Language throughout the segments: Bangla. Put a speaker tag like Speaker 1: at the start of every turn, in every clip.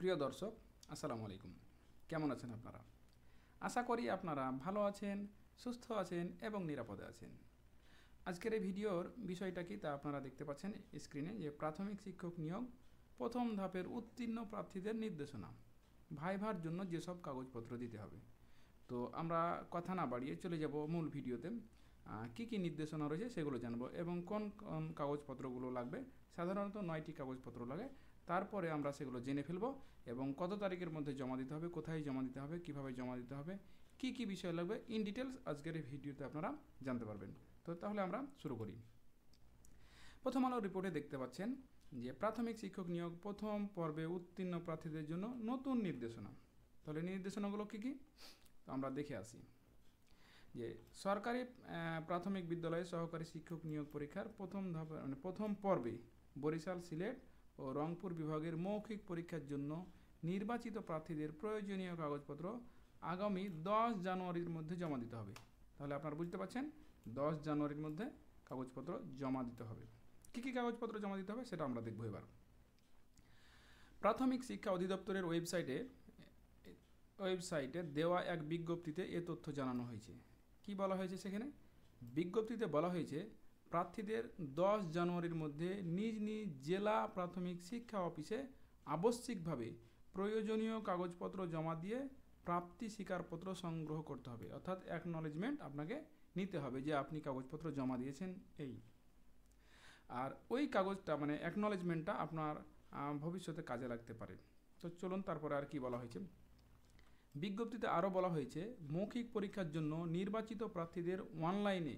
Speaker 1: প্রিয় দর্শক, আসসালামু আলাইকুম। কেমন আছেন আপনারা? আশা করি আপনারা ভালো আছেন, সুস্থ আছেন এবং নিরাপদে আছেন। আজকের এই ভিডিওর বিষয়টা কি তা আপনারা দেখতে পাচ্ছেন স্ক্রিনে যে প্রাথমিক শিক্ষক নিয়োগ প্রথম ধাপের উত্তীর্ণ প্রার্থীদের নির্দেশনা, ভাইভার জন্য যেসব কাগজপত্র দিতে হবে। তো আমরা কথা না বাড়িয়ে চলে যাব মূল ভিডিওতে। কী কী নির্দেশনা রয়েছে সেগুলো জানব এবং কোন কোন কাগজপত্রগুলো লাগবে? সাধারণত নয়টি কাগজপত্র লাগে। তারপরে আমরা সেগুলো জেনে ফেলব এবং কত তারিখের মধ্যে জমা দিতে হবে, কোথায় জমা দিতে হবে, কীভাবে জমা দিতে হবে, কি কি বিষয় লাগবে? ইন ডিটেলস আজকের এই ভিডিওতে আপনারা জানতে পারবেন। তো তাহলে আমরা শুরু করি। প্রথম আলো রিপোর্টে দেখতে পাচ্ছেন যে প্রাথমিক শিক্ষক নিয়োগ প্রথম পর্বে উত্তীর্ণ প্রার্থীদের জন্য নতুন নির্দেশনা। তাহলে নির্দেশনাগুলো কী কী? তো আমরা দেখে আসি। যে সরকারি প্রাথমিক বিদ্যালয়ে সহকারী শিক্ষক নিয়োগ পরীক্ষার প্রথম ধাপ মানে প্রথম পর্বে বরিশাল সিলেট ও রংপুর বিভাগের মৌখিক পরীক্ষার জন্য নির্বাচিত প্রার্থীদের প্রয়োজনীয় কাগজপত্র আগামী দশ জানুয়ারির মধ্যে জমা দিতে হবে। তাহলে আপনারা বুঝতে পারছেন? দশ জানুয়ারির মধ্যে কাগজপত্র জমা দিতে হবে। কী কী কাগজপত্র জমা দিতে হবে সেটা আমরা দেখব এবার। প্রাথমিক শিক্ষা অধিদপ্তরের ওয়েবসাইটে ওয়েবসাইটে দেওয়া এক বিজ্ঞপ্তিতে এ তথ্য জানানো হয়েছে। কি বলা হয়েছে সেখানে? বিজ্ঞপ্তিতে বলা হয়েছে, প্রার্থীদের দশ জানুয়ারির মধ্যে নিজ নিজ জেলা প্রাথমিক শিক্ষা অফিসে আবশ্যিকভাবে প্রয়োজনীয় কাগজপত্র জমা দিয়ে প্রাপ্তি স্বীকারপত্র সংগ্রহ করতে হবে। অর্থাৎ অ্যাকনলেজমেন্ট আপনাকে নিতে হবে যে আপনি কাগজপত্র জমা দিয়েছেন এই। আর ওই কাগজটা মানে অ্যাকনলেজমেন্টটা আপনার ভবিষ্যতে কাজে লাগতে পারে। তো চলুন তারপরে আর কি বলা হয়েছে। বিজ্ঞপ্তিতে আরও বলা হয়েছে, মৌখিক পরীক্ষার জন্য নির্বাচিত প্রার্থীদের অনলাইনে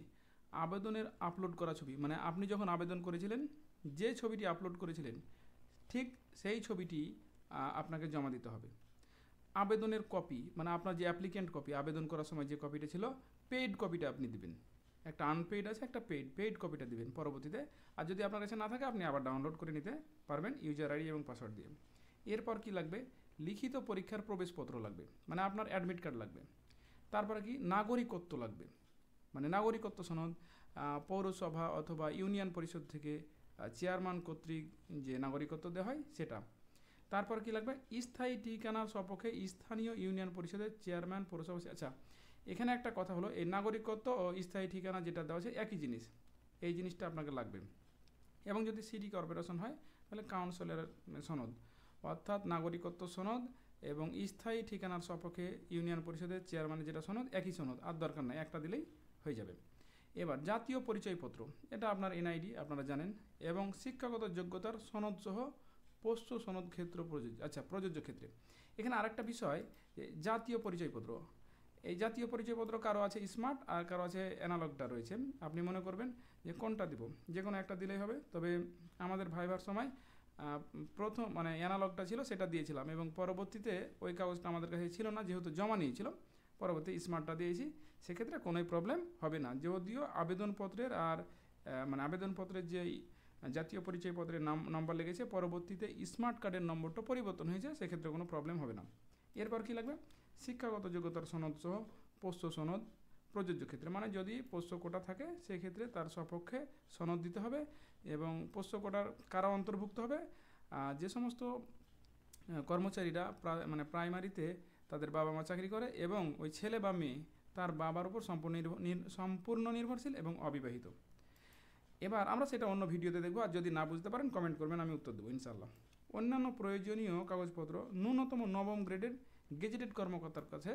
Speaker 1: আবেদনের আপলোড করা ছবি। মানে আপনি যখন আবেদন করেছিলেন, যে ছবিটি আপলোড করেছিলেন, ঠিক সেই ছবিটি আপনাকে জমা দিতে হবে। আবেদনের কপি মানে আপনার যে অ্যাপ্লিকেন্ট কপি, আবেদন করার সময় যে কপিটা ছিল, পেইড কপিটা আপনি দিবেন। একটা আনপেইড আছে, একটা পেইড পেইড কপিটা দিবেন পরবর্তীতে। আর যদি আপনার কাছে না থাকে, আপনি আবার ডাউনলোড করে নিতে পারবেন ইউজার আইডি এবং পাসওয়ার্ড দিয়ে। এরপর কি লাগবে? লিখিত পরীক্ষার প্রবেশপত্র লাগবে মানে আপনার অ্যাডমিট কার্ড লাগবে। তারপরে কি? নাগরিকত্ব লাগবে। মানে নাগরিকত্ব সনদ পৌরসভা অথবা ইউনিয়ন পরিষদ থেকে চেয়ারম্যান কর্তৃক যে নাগরিকত্ব দেওয়া হয় সেটা। তারপর কি লাগবে? স্থায়ী ঠিকানার সপক্ষে স্থানীয় ইউনিয়ন পরিষদের চেয়ারম্যান, পৌরসভা আচ্ছা এখানে একটা কথা হলো, এই নাগরিকত্ব ও স্থায়ী ঠিকানা যেটা দেওয়া আছে একই জিনিস। এই জিনিসটা আপনাকে লাগবে। এবং যদি সিটি কর্পোরেশন হয়, তাহলে কাউন্সিলের সনদ। অর্থাৎ নাগরিকত্ব সনদ এবং স্থায়ী ঠিকানার সপক্ষে ইউনিয়ন পরিষদের চেয়ারম্যানের যেটা সনদ, একই সনদ, আর দরকার নাই, একটা দিলেই হয়ে যাবে। এবার জাতীয় পরিচয়পত্র, এটা আপনার এনআইডি, আপনারা জানেন, এবং শিক্ষাগত যোগ্যতার সনদ সহ পোষ্য সনদ ক্ষেত্র প্রযোজ্য আচ্ছা প্রযোজ্য ক্ষেত্রে। এখানে আরেকটা বিষয়, যে জাতীয় পরিচয়পত্র, এই জাতীয় পরিচয়পত্র কারও আছে স্মার্ট, আর কারও আছে অ্যানালগটা রয়েছে। আপনি মনে করবেন যে কোনটা দিব? যে কোনো একটা দিলেই হবে, তবে আমাদের ভাইবার সময় প্রথম মানে অ্যানালগটা ছিল, সেটা দিয়েছিলাম। এবং পরবর্তীতে ওই কাগজটা আমাদের কাছে ছিল না, যেহেতু জমা নিয়েছিল, পরবর্তী স্মার্টটা দিয়েছি, সেক্ষেত্রে কোনোই প্রবলেম হবে না। যদিও আবেদনপত্রের আর মানে আবেদনপত্রের যে জাতীয় পরিচয়পত্রের নাম নম্বর লেগেছে, পরবর্তীতে স্মার্ট কার্ডের নম্বরটা পরিবর্তন হয়েছে, সেক্ষেত্রে কোনো প্রবলেম হবে না। এরপর কি লাগবে? শিক্ষাগত যোগ্যতার সনদ সহ, পোষ্য সনদ প্রযোজ্য ক্ষেত্রে। মানে যদি পোষ্য কোটা থাকে, সেক্ষেত্রে তার সপক্ষে সনদ দিতে হবে এবং পোষ্য কোটার কারা অন্তর্ভুক্ত হবে? যে সমস্ত কর্মচারীরা মানে প্রাইমারিতে তাদের বাবা মা চাকরি করে এবং ওই ছেলে বা মেয়ে তার বাবার উপর সম্পূর্ণ সম্পূর্ণ নির্ভরশীল এবং অবিবাহিত। এবার আমরা সেটা অন্য ভিডিওতে দেখব। আর যদি না বুঝতে পারেন কমেন্ট করবেন, আমি উত্তর দেবো ইনশাল্লাহ অন্যান্য প্রয়োজনীয় কাগজপত্র ন্যূনতম নবম গ্রেডের গেজেটেড কর্মকর্তার কাছে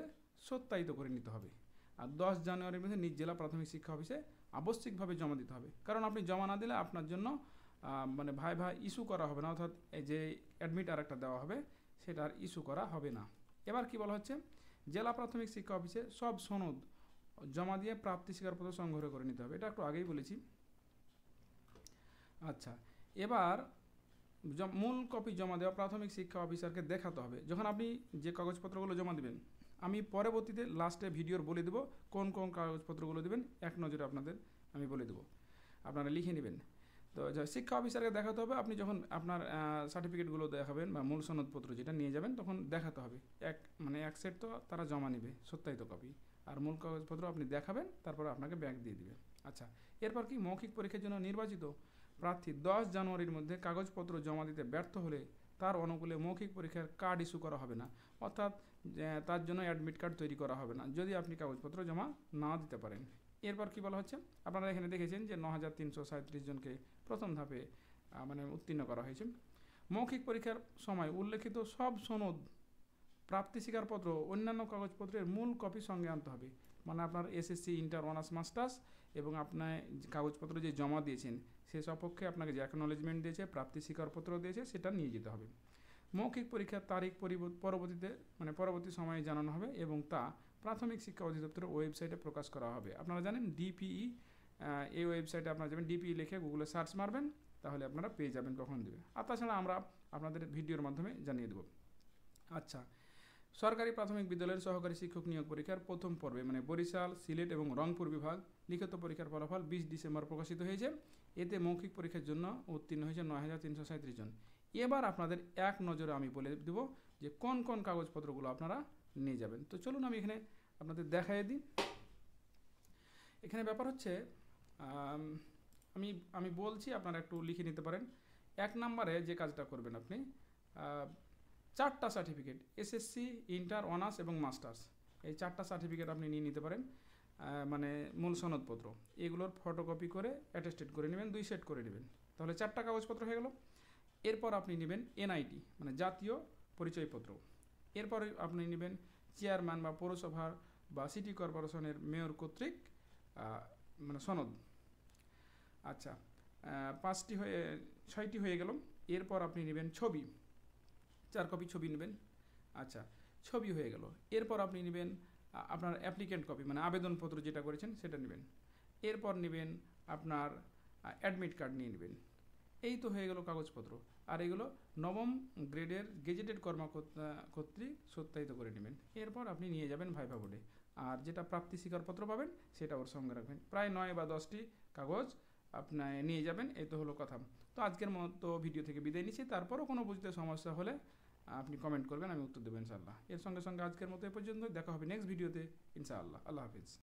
Speaker 1: সত্যায়িত করে নিতে হবে। আর দশ জানুয়ারির মধ্যে নিজ জেলা প্রাথমিক শিক্ষা অফিসে আবশ্যিকভাবে জমা দিতে হবে। কারণ আপনি জমা না দিলে আপনার জন্য মানে ভাই ভাই ইস্যু করা হবে না, অর্থাৎ যে অ্যাডমিট আর একটা দেওয়া হবে, সেটা আর ইস্যু করা হবে না। এবার কি বলা হচ্ছে? জেলা প্রাথমিক শিক্ষা অফিসে সব সনদ জমা দিয়ে প্রাপ্তি স্বীকারপত্র সংগ্রহ করে নিতে হবে। এটা একটু আগেই বলেছি। আচ্ছা এবার মূল কপি জমা দেওয়া প্রাথমিক শিক্ষা অফিসারকে দেখাতে হবে। যখন আপনি যে কাগজপত্রগুলো জমা দেবেন আমি পরবর্তীতে লাস্টে ভিডিওর বলে দেবো, কোন কোন কাগজপত্রগুলো দেবেন, এক নজরে আপনাদের আমি বলে দেবো। আপনারা লিখে নেবেন। তো শিক্ষা অফিসারকে দেখাতে হবে, আপনি যখন আপনার সার্টিফিকেটগুলো দেখাবেন বা মূল সনদপত্র যেটা নিয়ে যাবেন, তখন দেখাতে হবে। এক মানে এক সেট তো তারা জমা নেবে, সত্যায়িত কপি আর মূল কাগজপত্র আপনি দেখাবেন, তারপর আপনাকে ব্যাংক দিয়ে দিবে। আচ্ছা এরপর কি মৌখিক পরীক্ষার জন্য নির্বাচিত প্রার্থী দশ জানুয়ারির মধ্যে কাগজপত্র জমা দিতে ব্যর্থ হলে তার অনুকূলে মৌখিক পরীক্ষার কার্ড ইস্যু করা হবে না। অর্থাৎ তার জন্য অ্যাডমিট কার্ড তৈরি করা হবে না, যদি আপনি কাগজপত্র জমা না দিতে পারেন। এরপর কি বলা হচ্ছে? আপনারা এখানে দেখেছেন যে ন হাজার তিনশো জনকে প্রথম ধাপে মানে উত্তীর্ণ করা হয়েছে। মৌখিক পরীক্ষার সময় উল্লেখিত সব সনদ প্রাপ্তি স্বীকারপত্র, অন্যান্য কাগজপত্রের মূল কপি সঙ্গে আনতে হবে। মানে আপনার এসএসসি, ইন্টার, অনার্স, মাস্টার্স এবং আপনার কাগজপত্র যে জমা দিয়েছেন, সে সপক্ষে আপনাকে যে অ্যাকনোলেজমেন্ট দিয়েছে, প্রাপ্তি স্বীকারপত্র দিয়েছে, সেটা নিয়ে যেতে হবে। মৌখিক পরীক্ষার তারিখ পরিব- পরবর্তীতে মানে পরবর্তী সময়ে জানানো হবে এবং তা প্রাথমিক শিক্ষা অধিদপ্তরের ওয়েবসাইটে প্রকাশ করা হবে। আপনারা জানেন ডিপিই এই ওয়েবসাইটে আপনারা যাবেন, ডিপিই লিখে গুগলে সার্চ মারবেন, তাহলে আপনারা পেয়ে যাবেন কখন দেবে। আর তাছাড়া আমরা আপনাদের ভিডিওর মাধ্যমে জানিয়ে দেবো। আচ্ছা সরকারি প্রাথমিক বিদ্যালয়ের সহকারী শিক্ষক নিয়োগ পরীক্ষার প্রথম পর্বে মানে বরিশাল, সিলেট এবং রংপুর বিভাগ লিখিত পরীক্ষার ফলাফল বিশ ডিসেম্বর প্রকাশিত হয়েছে। এতে মৌখিক পরীক্ষার জন্য উত্তীর্ণ হয়েছে নয় হাজার তিনশো সাঁত্রিশ জন। এবার আপনাদের এক নজরে আমি বলে দেবো যে কোন কোন কাগজপত্রগুলো আপনারা নিয়ে যাবেন। তো চলুন আমি এখানে আপনাদের দেখাই দিই। এখানে ব্যাপার হচ্ছে, আমি আমি বলছি, আপনারা একটু লিখে নিতে পারেন। এক নম্বরে যে কাজটা করবেন আপনি চারটা সার্টিফিকেট এসএসসি ইন্টার অনার্স এবং মাস্টার্স এই চারটা সার্টিফিকেট আপনি নিয়ে নিতে পারেন মানে মূল সনদপত্র। এগুলোর ফটোকপি করে অ্যাটেস্টেড করে নেবেন, দুই সেট করে নেবেন। তাহলে চারটা কাগজপত্র হয়ে গেল। এরপর আপনি নেবেন এনআইটি মানে জাতীয় পরিচয়পত্র। এরপর আপনি নেবেন চেয়ারম্যান বা পৌরসভার বা সিটি কর্পোরেশনের মেয়র কর্তৃক মানে সনদ। আচ্ছা পাঁচটি হয়ে, ছয়টি হয়ে গেল। এরপর আপনি নেবেন ছবি। চার কপি ছবি নেবেন। আচ্ছা ছবি হয়ে গেল। এরপর আপনি নেবেন আপনার অ্যাপ্লিকেন্ট কপি মানে আবেদনপত্র যেটা করেছেন সেটা নেবেন। এরপর নেবেন আপনার অ্যাডমিট কার্ড নিয়ে নেবেন। এই তো হয়ে গেল কাগজপত্র। আর এগুলো নবম গ্রেডের গেজেটেড কর্মকর্তা, কর্তৃক সত্যায়িত করে নেবেন। এরপর আপনি নিয়ে যাবেন ভাইভা বোর্ডে। আর যেটা প্রাপ্তি স্বীকারপত্র পাবেন সেটা ওর সঙ্গে রাখবেন। প্রায় নয় বা দশটি কাগজ আপনার নিয়ে যাবেন এই তো হলো কথা। তো আজকের মতো ভিডিও থেকে বিদায় নিচ্ছি। তারপরও কোনো বুঝতে সমস্যা হলে আপনি কমেন্ট করবেন, আমি উত্তর দেবো ইনশাআল্লাহ। এর সঙ্গে সঙ্গে আজকের মতো এ পর্যন্ত দেখা হবে নেক্সট ভিডিওতে ইনশাআল্লাহ। আল্লাহ হাফিজ।